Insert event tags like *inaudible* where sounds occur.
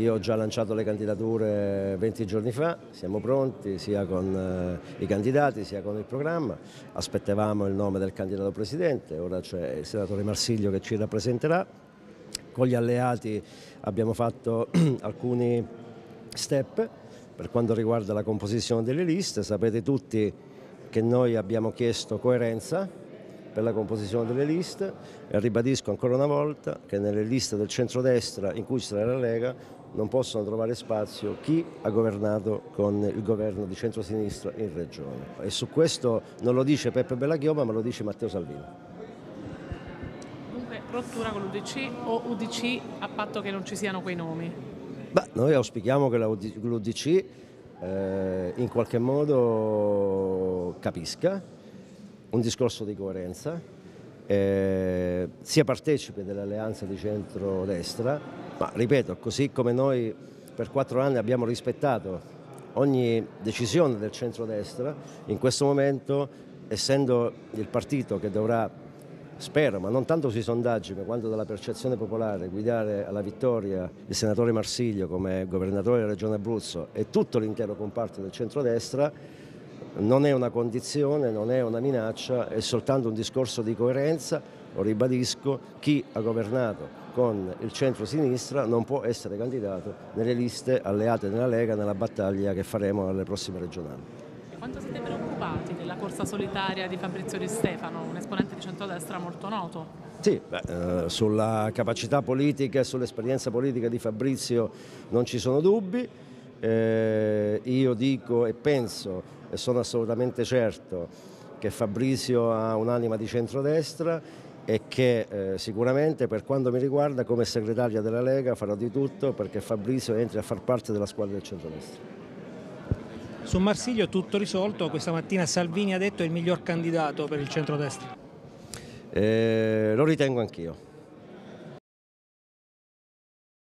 Io ho già lanciato le candidature 20 giorni fa, siamo pronti sia con eh, i candidati sia con il programma, aspettavamo il nome del candidato presidente, ora c'è il senatore Marsiglio che ci rappresenterà, con gli alleati abbiamo fatto *clears throat* alcuni step. Per quanto riguarda la composizione delle liste, sapete tutti che noi abbiamo chiesto coerenza per la composizione delle liste e ribadisco ancora una volta che nelle liste del centrodestra in cui sarà la Lega non possono trovare spazio chi ha governato con il governo di centrosinistra in regione. E su questo non lo dice Peppe Bellachioma ma lo dice Matteo Salvini. Dunque rottura con l'UDC o UDC a patto che non ci siano quei nomi? Beh, noi auspichiamo che l'UDC eh, in qualche modo capisca un discorso di coerenza, eh, sia partecipe dell'alleanza di centro-destra, ma ripeto, così come noi per quattro anni abbiamo rispettato ogni decisione del centro-destra, in questo momento, essendo il partito che dovrà, spero, ma non tanto sui sondaggi, ma quanto dalla percezione popolare, guidare alla vittoria il senatore Marsiglio come governatore della Regione Abruzzo e tutto l'intero comparto del centro-destra, non è una condizione, non è una minaccia, è soltanto un discorso di coerenza, lo ribadisco, chi ha governato con il centro-sinistra non può essere candidato nelle liste alleate della Lega nella battaglia che faremo alle prossime regionali. Quanto siete preoccupati della corsa solitaria di Fabrizio Di Stefano, un esponente di centrodestra molto noto? Sì, beh, eh, sulla capacità politica e sull'esperienza politica di Fabrizio non ci sono dubbi. Eh, io dico e penso e sono assolutamente certo che Fabrizio ha un'anima di centrodestra e che eh, sicuramente per quanto mi riguarda come segretaria della Lega farò di tutto perché Fabrizio entri a far parte della squadra del centrodestra. Su Marsiglio tutto risolto, questa mattina Salvini ha detto è il miglior candidato per il centrodestra. Eh, lo ritengo anch'io.